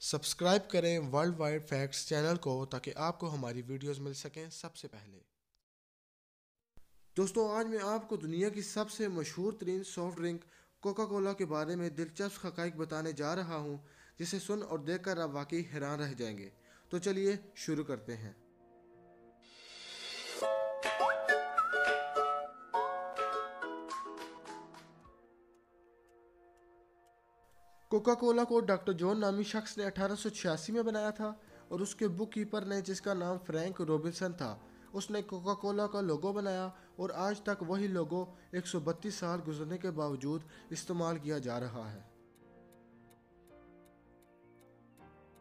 Subscribe کریں world wide facts channel کو تاکہ آپ کو ہماری ویڈیوز مل سکیں سب سے پہلے۔ دوستو، آج میں آپ کو دنیا کی سب سے مشہور ترین سافٹ ڈرنک کوکا کولا کے بارے میں دلچسپ حقائق بتانے جا رہا ہوں، جسے سن اور دیکھ کر آپ واقعی حیران رہ جائیں گے۔ تو چلیے، شروع کرتے ہیں۔ کوکا کولا کو ڈاکٹر جون نامی شخص نے اٹھارہ سو چھیاسی میں بنایا تھا اور اس کے بک کیپر نے جس کا نام فرینک روبنسن تھا، اس نے کوکا کولا کا لوگو بنایا اور آج تک وہی لوگو ایک سو بتیس سال گزرنے کے باوجود استعمال کیا جا رہا ہے۔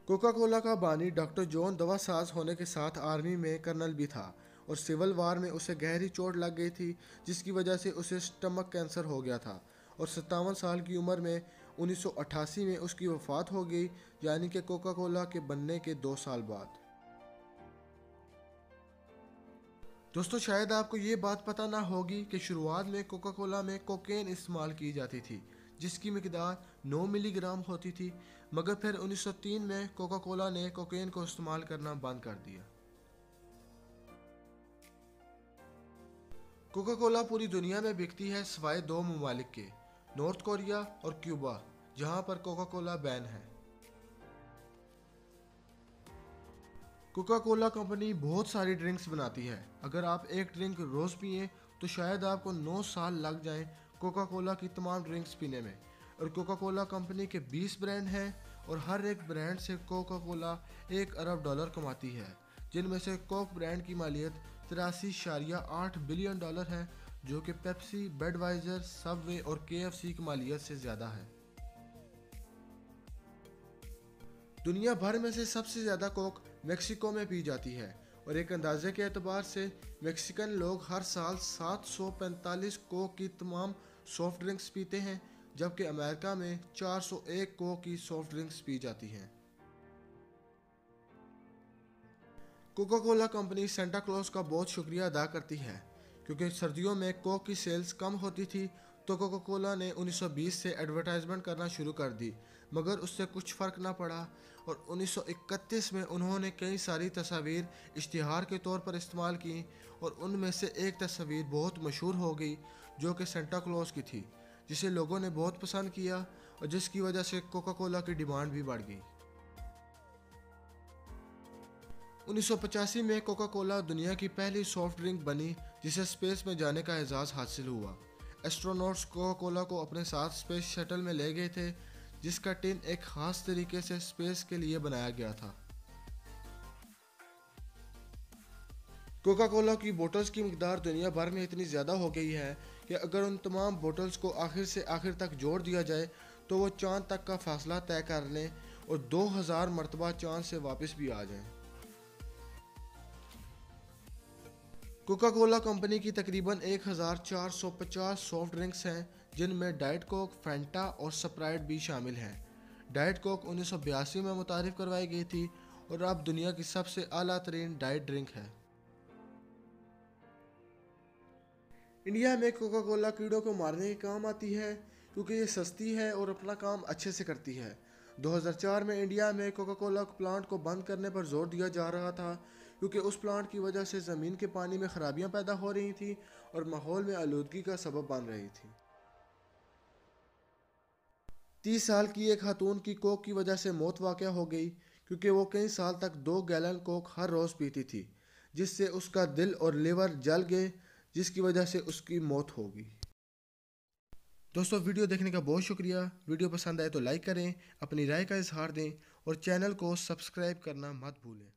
کوکا کولا کا بانی ڈاکٹر جون دوا ساز ہونے کے ساتھ آرمی میں کرنل بھی تھا اور سول وار میں اسے گہری چوٹ لگ گئی تھی، جس کی وجہ سے اسے سٹمک کینسر ہو گیا تھا اور ستاون سال کی عمر میں انیس سو اٹھاسی میں اس کی وفات ہو گئی یعنی کہ کوکا کولا کے بننے کے دو سال بعد۔ دوستو، شاید آپ کو یہ بات پتہ نہ ہوگی کہ شروعات میں کوکا کولا میں کوکین استعمال کی جاتی تھی، جس کی مقدار نو ملی گرام ہوتی تھی، مگر پھر انیس سو تین میں کوکا کولا نے کوکین کو استعمال کرنا بند کر دیا۔ کوکا کولا پوری دنیا میں بکتی ہے سوائے دو ممالک کے نارتھ کوریا اور کیوبا جہاں پر کوکا کولا بین ہے۔ کوکا کولا کمپنی بہت ساری ڈرنکس بناتی ہے۔ اگر آپ ایک ڈرنک روز پیئیں تو شاید آپ کو نو سال لگ جائیں کوکا کولا کی تمام ڈرنکس پینے میں۔ اور کوکا کولا کمپنی کے بیس برینڈ ہیں اور ہر ایک برینڈ سے کوکا کولا ایک ارب ڈالر کماتی ہے۔ جن میں سے کوک برینڈ کی مالیت تراسی شاریہ آٹھ بلین ڈالر ہے، جو کہ Pepsi Budweiser Subway اور کے ایف سی کی مالیت سے زیادہ ہے۔ دنیا بھر میں سے سب سے زیادہ کوک میکسیکو میں پی جاتی ہے اور ایک اندازے کے اعتبار سے میکسیکن لوگ ہر سال سات سو پینتالیس کوک کی تمام سافٹ ڈرنکس پیتے ہیں، جبکہ امریکہ میں چار سو ایک کوک کی سافٹ ڈرنکس پی جاتی ہیں۔ Coca Cola company Santa Claus کا بہت شکریہ ادا کرتی ہے، کیونکہ سردیوں میں کوک کی سیلز کم ہوتی تھی تو کوکا کولا نے انیس سو بیس سے ایڈورٹائزمنٹ کرنا شروع کر دی، مگر اس سے کچھ فرق نہ پڑا۔ اور انیس سو اکتیس میں انہوں نے کئی ساری تصاویر اشتہار کے طور پر استعمال کی اور ان میں سے ایک تصویر بہت مشہور ہو گئی جو کہ سینٹا کلوز کی تھی، جسے لوگوں نے بہت پسند کیا اور جس کی وجہ سے کوکا کولا کی ڈیمانڈ بھی بڑھ گئی۔ انیس سو پچاسی میں کوکا کولا دنیا کی پہلی سافٹ ڈرنک بنی، جسے سپیس میں جانے کا اعزاز حاصل ہوا۔ ایسٹرونوٹس کوکا کولا کو اپنے ساتھ سپیس شٹل میں لے گئے تھے، جس کا ٹن ایک خاص طریقے سے سپیس کے لیے بنایا گیا تھا۔ کوکا کولا کی بوٹلز کی مقدار دنیا بھر میں اتنی زیادہ ہو گئی ہے کہ اگر ان تمام بوٹلز کو آخر سے آخر تک جوڑ دیا جائے، تو وہ چاند تک کا فاصلہ طے کر لیں اور دو ہزار مرتبہ چاند سے واپس بھی آ جائیں۔ کوکا کولا کمپنی کی تقریباً ایک ہزار چار سو پچاس سافٹ ڈرنکس ہیں، جن میں ڈائٹ کوک فینٹا اور سپرائٹ بھی شامل ہیں۔ ڈائٹ کوک انیس سو بیاسی میں متعارف کروائی گئی تھی اور اب دنیا کی سب سے اعلیٰ ترین ڈائٹ ڈرنک ہے۔ انڈیا میں کوکا کولا کیڑوں کو مارنے کے کام آتی ہے کیونکہ یہ سستی ہے اور اپنا کام اچھے سے کرتی ہے۔ دو ہزار چار میں انڈیا میں کوکا کولا پلانٹ کو بند کرنے پر زور دیا جا رہا تھا کیونکہ اس پلانٹ کی وجہ سے زمین کے پانی میں خرابیاں پیدا ہو رہی تھیں اور ماحول میں آلودگی کا سبب بن رہی تھی۔ تیس سال کی ایک خاتون کی کوک کی وجہ سے موت واقع ہو گئی کیونکہ وہ کئی سال تک دو گیلن کوک ہر روز پیتی تھی، جس سے اس کا دل اور لیور جل گئے، جس کی وجہ سے اس کی موت ہوگی دوستو، ویڈیو دیکھنے کا بہت شکریہ۔ ویڈیو پسند آئے تو لائک کریں، اپنی رائے کا اظہار دیں اور چینل کو سبسکرائب کرنا مت بھولیں۔